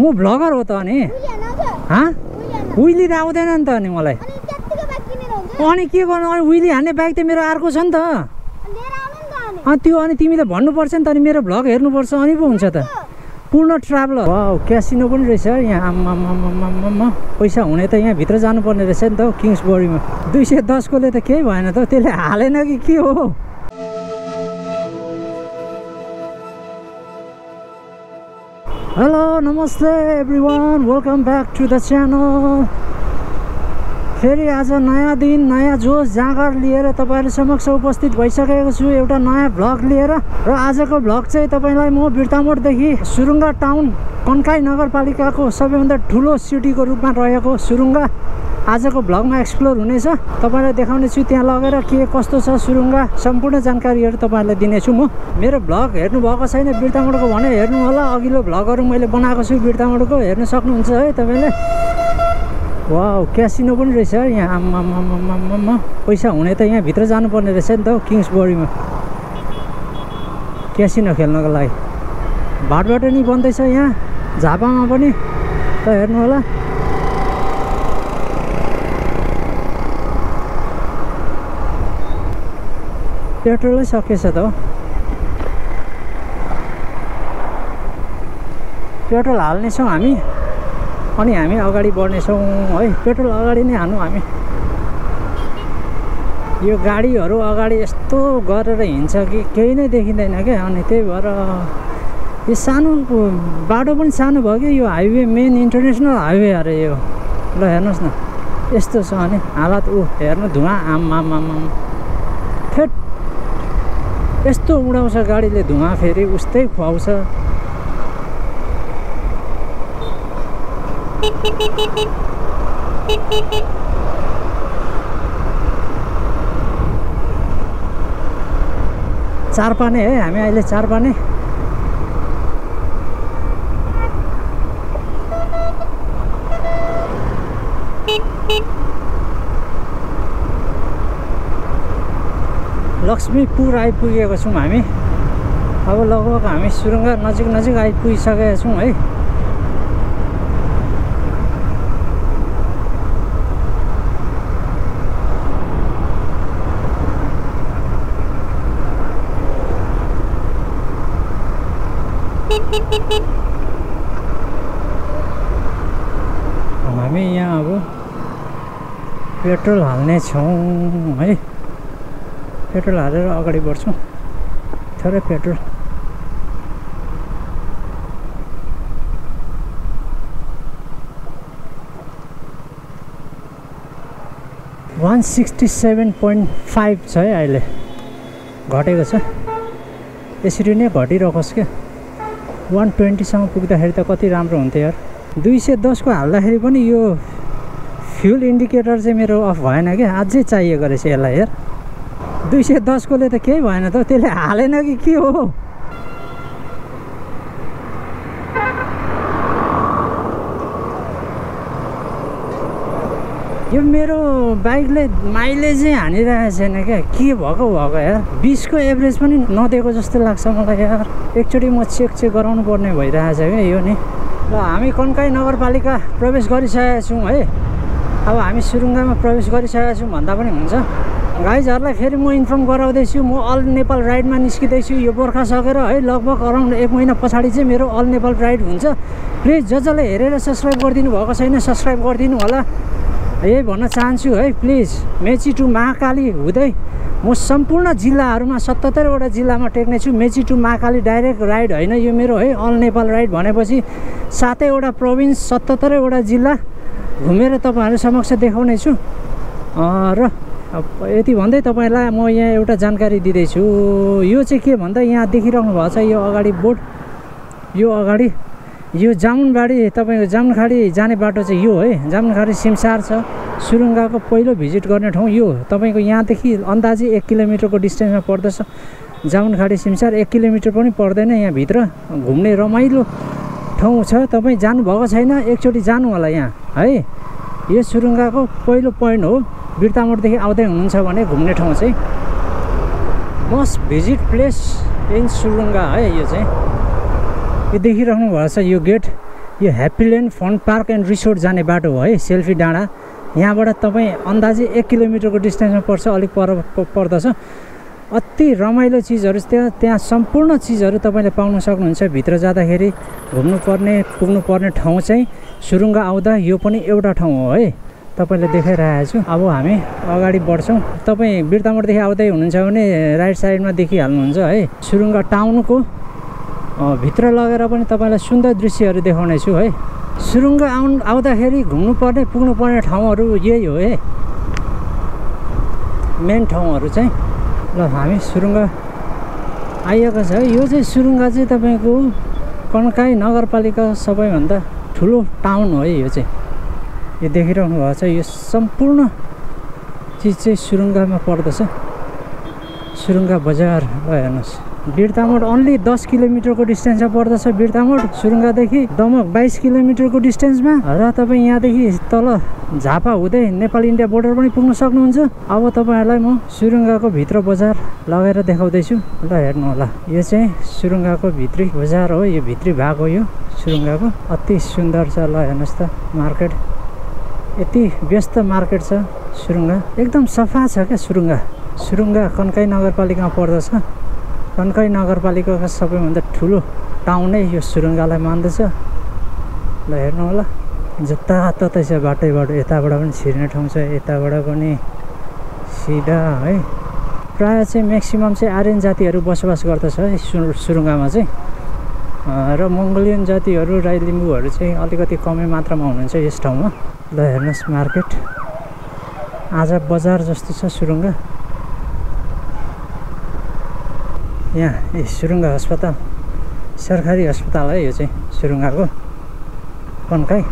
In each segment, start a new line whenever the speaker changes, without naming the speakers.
म भ्लगर हो त अनि। हाँ? विली त आउँदैन नि त अनि मलाई।
अनि
के गर्नु? अनि विली हान्ने बाइक त मेरो अर्को छ नि त।
अनि
त्यो अनि तिमीले भन्नुपर्छ नि त अनि मेरो भ्लग हेर्नुपर्छ। अनि पो हुन्छ त। पूर्ण ट्राभलर वा क्यासिनो पनि रहेछ है यहाँ। आम्मामामामामा पैसा हुने त यहाँ भित्र जानुपर्ने रहेछ नि त हौ किङ्सबरीमा। दुई सय दसकोले त केही भएन त हौ, त्यसले हालेन कि के हो? namaste everyone. Welcome back to the channel. फेरि आज नयाँ दिन नयाँ जोस जाँगर लिएर तपाईँहरू समक्ष उपस्थित भइसकेको छु। एउटा नयाँ भ्लग लिएर र आजको भ्लग चाहिँ तपाईँलाई म बिर्तामोडदेखि सुरुङ्गा टाउन कन्काई नगरपालिकाको सबैभन्दा ठुलो सिटीको रूपमा रहेको सुरुङ्गा आजको भ्लगमा एक्सप्लोर हुनेछ। तपाईँलाई देखाउने छु त्यहाँ लगेर के कस्तो छ सुरुङ्गा सम्पूर्ण जानकारीहरू तपाईँहरूलाई दिनेछु म। मेरो भ्लग हेर्नुभएको छैन बिर्तामोडको भने हेर्नु होला अघिल्लो भ्लगहरू मैले बनाएको छु बिर्तामोडको। हेर्न सक्नुहुन्छ है तपाईँले। वा क्यासिनो पनि रहेछ यहाँ। आम्मामामामामा पैसा हुने त यहाँ भित्र जानुपर्ने रहेछ नि त हौ किङ्सबरीमा क्यासिनो खेल्नको लागि। भाटबाट नि बन्दैछ यहाँ। झापामा पनि। त हेर्नु होला। पेट्रोलै सकिएछ त हो। पेट्रोल हाल्नेछौँ हामी। अनि हामी अगाडि बढ्नेछौँ है? पेट्रोल अगाडि नै हाल्नु हामी। यो गाडीहरू अगाडि यस्तो गरेर हिँड्छ कि केही नै देखिँदैन क्या। अनि त्यही भएर यो सानो बाटो पनि सानो भयो कि यो हाइवे मेन इन्टरनेसनल हाइवे अरे यो। ल हेर्नुहोस् न। यस्तो छ अनि हालत ऊ हेर्नु धुवा आम आम आम आम। फेट। यस्तो उडाउँछ गाडीले धुवा फेरि उस्तै खुवाउँछ। चार पाने है हामी अहिले चार पाने। लक्ष्मीपुर आइपुगेको छौँ हामी। अब लगभग हामी सुरुङ्गा नजिक नजिक आइपुगिसकेका छौँ है। हामी यहाँ अब पेट्रोल हाल्ने छौँ है? पेट्रोल हालेर अगाडि बढ्छौँ। थोरै petrol. One sixty seven point five छ है अहिले। घटेको छ। यसरी नै घटिरहोस् क्या वान ट्वेन्टीसम्म पुग्दाखेरि त कति राम्रो हुन्थ्यो यार। दुई सय दसको हाल्दाखेरि पनि यो फ्युल इन्डिकेटर चाहिँ मेरो अफ भएन क्या अझै चाहिएको रहेछ यसलाई यार। दुई सय दसकोले त केही भएन त। त्यसले हालेन कि के हो? यो मेरो बाइकले माइलेजै हानिरहेको छैन क्या। के भएको भएको यार? बिसको एभरेज पनि नदिएको जस्तो लाग्छ मलाई यार। एकचोटि म चेक चेक गराउनु पर्ने भइरहेको छ क्या यो नि। ल हामी कन्काई नगरपालिका प्रवेश गरिसकेका छौँ है। अब हामी सुरुङ्गामा प्रवेश गरिसकेका छौँ भन्दा पनि हुन्छ। गाइजहरूलाई फेरि म इन्फर्म गराउँदैछु। म अल नेपाल राइडमा निस्किँदैछु। यो बर्खा सकेर है लगभग अराउन्ड एक महिना पछाडि चाहिँ मेरो अल नेपाल राइड हुन्छ। प्लिज जसले हेरेर सब्सक्राइब गरिदिनु भएको छैन सब्सक्राइब गरिदिनु होला। यही भन्न चाहन्छु है प्लिज। मेची टु महाकाली हुँदै म सम्पूर्ण जिल्लाहरूमा सतहत्तरवटा जिल्लामा टेक्नेछु Mechi to Mahakali direct ride होइन यो मेरो है अल नेपाल राइड भनेपछि सातैवटा प्रोभिन्स सतहत्तरैवटा जिल्ला घुमेर तपाईँहरू समक्ष देखाउने छु। अँ, र यति भन्दै तपाईँलाई म यहाँ एउटा जानकारी दिँदैछु। यो चाहिँ के भन्दा यहाँ देखिरहनु भएको छ यो अगाडि बोर्ड यो अगाडि यो जामुनबाडी तपाईँको जामुनखाडी जाने बाटो चाहिँ यो है। जामुनखाडी सिमसार छ। सुरुङ्गाको पहिलो भिजिट गर्ने ठाउँ यो तपाईँको यहाँदेखि अन्दाजी एक किलोमिटरको डिस्टेन्समा पर्दछ। जामुनखाडी सिमसार एक किलोमिटर पनि पर्दैन यहाँभित्र। घुम्ने रमाइलो ठाउँ छ। तपाईँ जानुभएको छैन एकचोटि जानु होला यहाँ है। यो सुरुङ्गाको पहिलो पोइन्ट हो। बिर्तामोडदेखि आउँदै हुनुहुन्छ भने घुम्ने ठाउँ चाहिँ। Must visit place in Surunga है यो चाहिँ। यो देखिराख्नु भएको छ यो गेट यो Happyland fun park and resort जाने बाटो हो है सेल्फी डाँडा। यहाँबाट तपाईँ अन्दाजै एक किलोमिटरको डिस्टेन्समा पर्छ अलिक पर पर्दछ। अति रमाइलो चिजहरू त्यहाँ त्यहाँ सम्पूर्ण चिजहरू तपाईँले पाउन सक्नुहुन्छ। भित्र जाँदाखेरि घुम्नुपर्ने पुग्नुपर्ने ठाउँ चाहिँ सुरुङ्ग आउँदा यो पनि एउटा ठाउँ हो है तपाईँले देखाइरहेको छु। अब हामी अगाडि बढ्छौँ। तपाईँ बिर्तामोडदेखि आउँदै हुनुहुन्छ भने राइट साइडमा देखिहाल्नुहुन्छ है। सुरुङ्ग टाउनको भित्र लगेर पनि तपाईँलाई सुन्दर दृश्यहरू देखाउने छु है। सुरुङ्ग आउनु आउँदाखेरि घुम्नुपर्ने पुग्नुपर्ने ठाउँहरू यही हो है। मेन ठाउँहरू चाहिँ ल हामी सुरुङ्ग आइएको छ यो चाहिँ सुरुङ्ग चाहिँ तपाईँको कन्काई नगरपालिका सबैभन्दा ठुलो टाउन हो है यो चाहिँ। यो देखिरहनु भएको छ यो सम्पूर्ण चिज चाहिँ सुरुङ्गामा पर्दछ। सुरुङ्गा बजार ल हेर्नुहोस्। बिर्तामोड अन्ली दस किलोमिटरको डिस्टेन्समा पर्दछ बिर्तामोड। सुरुङ्गादेखि दमक बाइस किलोमिटरको डिस्टेन्समा र तपाईँ यहाँदेखि तल झापा हुँदै नेपाल इन्डिया बोर्डर पनि पुग्न सक्नुहुन्छ। अब तपाईँहरूलाई म सुरुङ्गाको भित्र बजार लगेर देखाउँदैछु ल हेर्नु होला यो चाहिँ सुरुङ्गाको भित्री बजार हो यो भित्री भाग हो यो सुरुङ्गाको। अति सुन्दर छ ल हेर्नुहोस् त मार्केट। यति व्यस्त मार्केट छ सुरुङ्गा। एकदम सफा छ क्या सुरुङ्गा। सुरुङ्गा कन्काई नगरपालिकामा पर्दछ। कन्काई नगरपालिकाको सबैभन्दा ठुलो टाउनै यो सुरुङ्गालाई मान्दछ। ल हेर्नु होला। जताततै छ बाटैबाट यताबाट पनि छिर्ने ठाउँ छ यताबाट पनि सिधा है। प्रायः चाहिँ म्याक्सिमम् चाहिँ आर्यन जातिहरू बसोबास गर्दछ है सु सुरुङ्गामा चाहिँ। र मङ्गोलियन जातिहरू राई लिम्बूहरू चाहिँ अलिकति कमै मात्रामा हुनुहुन्छ यस ठाउँमा। ल हेर्नुहोस् मार्केट। आज बजार जस्तो छ सुरुङ्गा। यहाँ ए सुरुङ्गा अस्पताल। सरकारी अस्पताल है यो चाहिँ सुरुङ्गाको। कन्काई।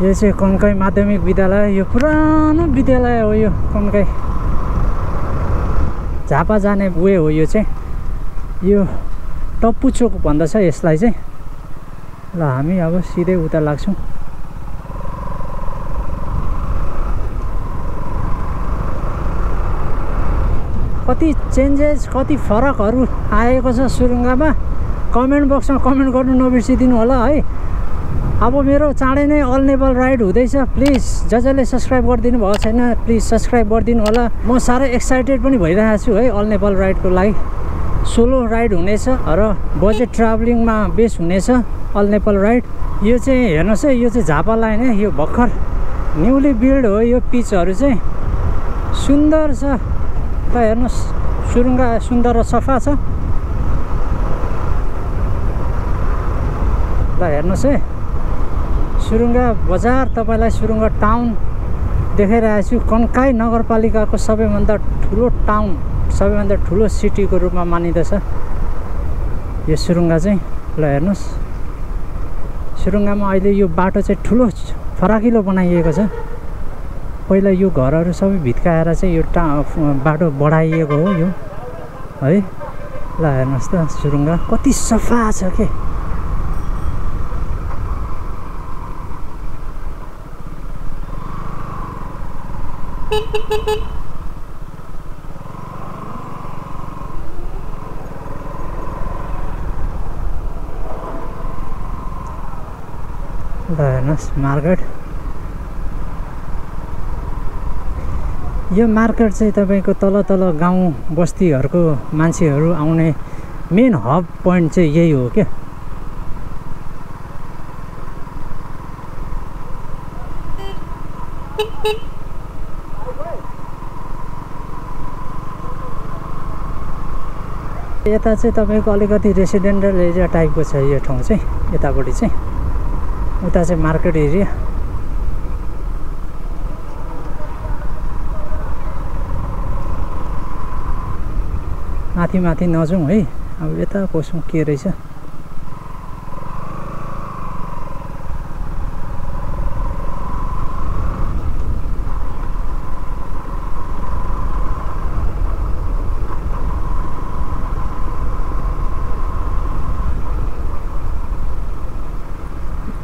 यो चाहिँ कन्काई माध्यमिक विद्यालय यो पुरानो विद्यालय हो यो कन्काई। झापा जाने वे हो यो चाहिँ। यो टप्पु चोक भन्दछ यसलाई चाहिँ। ल हामी अब सिधै उता लाग्छौँ। कति चेन्जेस कति फरकहरू आएको छ सुरुङ्गामा? कमेन्ट बक्समा कमेन्ट गर्नु नबिर्सिदिनु होला है। अब मेरो चाँडै नै अल नेपाल राइड हुँदैछ। प्लिज जसले सब्सक्राइब गरिदिनु भएको छैन प्लिज सब्सक्राइब गरिदिनु होला। म साह्रै एक्साइटेड पनि भइरहेको छु है अल नेपाल राइडको लागि। सोलो राइड हुनेछ र बजेट ट्राभलिङमा बेस हुनेछ अल नेपाल राइड यो चाहिँ हेर्नुहोस् है यो चाहिँ झापा लाइन है यो भर्खर न्युली बिल्ड हो यो पिचहरू चाहिँ सुन्दर छ। त हेर्नुहोस् सुरुङ्गा सुन्दर र सफा छ ल हेर्नुहोस् है सुरुङ्गा बजार तपाईँलाई सुरुङ्गा टाउन देखाइरहेको छु कन्काई नगरपालिकाको सबैभन्दा ठुलो टाउन सबैभन्दा ठुलो सिटीको रूपमा मानिँदछ यो सुरुङ्गा चाहिँ ल हेर्नुहोस् सुरुङ्गामा अहिले यो बाटो चाहिँ ठुलो फराकिलो बनाइएको छ पहिला यो घरहरू सबै भित्काएर चाहिँ यो टा बाटो बढाइएको हो यो। है ल हेर्नुहोस् त सुरुङ्गा। कति सफा छ के? ल हेर्नुहोस् मार्केट। यो मार्केट चाहिँ तपाईँको तल तल गाउँ बस्तीहरूको मान्छेहरू आउने मेन हब पोइन्ट चाहिँ यही हो क्या। यता चाहिँ तपाईँको अलिकति रेसिडेन्टल एरिया टाइपको छ यो ठाउँ चाहिँ यतापट्टि चाहिँ। उता चाहिँ मार्केट एरिया। माथि माथि नजाउँ है। अब यता पसौँ के रहेछ?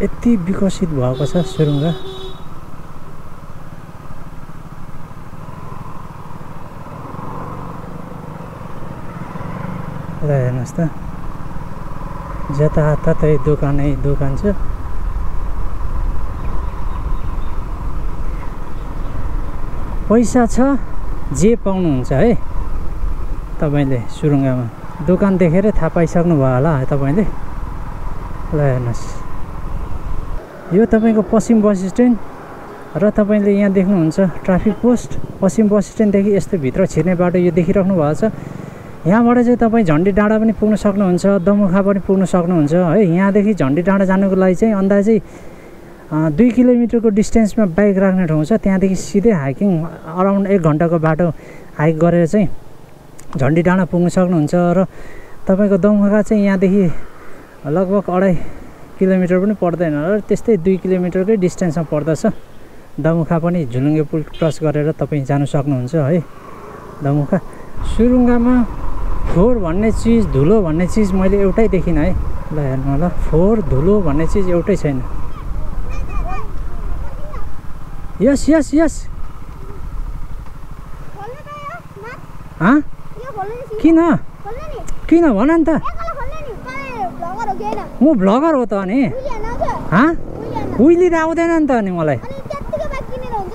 यति विकसित भएको छ सुरुङ्गा ल त जताततै दोकानै दोकान छ। पैसा छ जे पाउनुहुन्छ है। तपाईँले सुरुङ्गामा दोकान देखेरै थाहा पाइसक्नु भयो होला तपाईँले। ल हेर्नुहोस्। यो तपाईँको पश्चिम बस स्ट्यान्ड र तपाईँले यहाँ देख्नुहुन्छ ट्राफिक पोस्ट। पश्चिम बस स्ट्यान्डदेखि यस्तो भित्र छिर्ने बाटो यो देखिराख्नु भएको छ। यहाँबाट चाहिँ तपाईँ झन्डी डाँडा पनि पुग्न सक्नुहुन्छ दमुखा पनि पुग्न सक्नुहुन्छ है। यहाँदेखि झन्डी डाँडा जानुको लागि चाहिँ अन्दाजै दुई किलोमिटरको डिस्टेन्समा बाइक राख्ने ठाउँ छ। त्यहाँदेखि सिधै हाइकिङ अराउन्ड एक घन्टाको बाटो हाइक गरेर चाहिँ झन्डी डाँडा पुग्न सक्नुहुन्छ र तपाईँको दमुखा चाहिँ यहाँदेखि लगभग अढाई किलोमिटर पनि पर्दैन र त्यस्तै दुई किलोमिटरकै डिस्टेन्समा पर्दछ। दमुखा पनि झुलुङ्गे पुल क्रस गरेर तपाईँ जानु सक्नुहुन्छ है। दमुखा सुरुङ्गामा फोहोर भन्ने चिज धुलो भन्ने चिज मैले एउटै देखिनँ है। ल हेर्नु होला। फोहोर धुलो भन्ने चिज एउटै छैन। यस यस यस। किन? किन? भन नि त। म भ्लगर हो त अनि। विली त आउँदैन नि त अनि मलाई।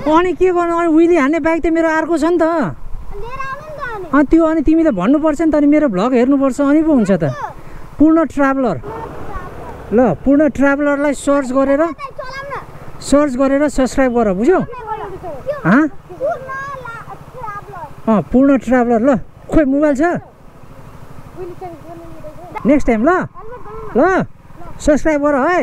अनि
के गर्नु? अनि विली हान्ने बाइक त मेरो अर्को छ नि त
अनि लिएर आउनु नि त अनि
त्यो अनि तिमीले भन्नुपर्छ नि त अनि मेरो भ्लग हेर्नुपर्छ अनि पो हुन्छ त। पूर्ण ट्राभलर। ल पूर्ण ट्राभलरलाई सर्च गरेर सर्च गरेर सब्सक्राइब गर बुझ्यौ? अँ? पूर्ण ट्राभलर ल। खोइ मोबाइल छ?
उहिले
नेक्स्ट टाइम ल। ल सब्सक्राइब गर है।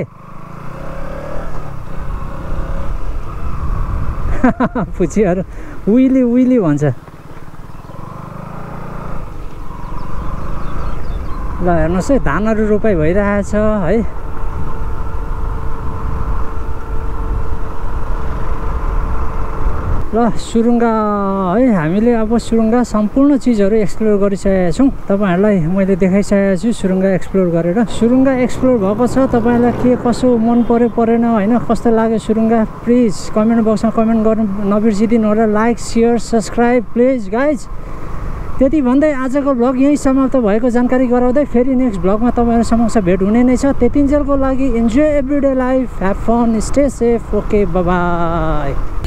पुछीहरू उइली उइली भन्छ। ल हेर्नुहोस् है धानहरू रोपाइ भइरहेछ है। ल सुरुङ्गा है हामीले अब सुरुङ्गा सम्पूर्ण चिजहरू एक्सप्लोर गरिसकेका छौँ। तपाईँहरूलाई मैले देखाइसकेको छु सुरुङ्गा एक्सप्लोर गरेर। सुरुङ्गा एक्सप्लोर भएको छ तपाईँलाई के कसो मन पऱ्यो परेन होइन कस्तो लाग्यो सुरुङ्गा प्लिज कमेन्ट बक्समा कमेन्ट गर्नु नबिर्सिदिनु होला like share subscribe please guys. त्यति भन्दै आजको भ्लग यहीँ समाप्त भएको जानकारी गराउँदै फेरि नेक्स्ट भ्लगमा तपाईँहरू समक्ष भेट हुने नै छ। त्यतिन्जेलको लागि enjoy every day life have fun stay safe okay bye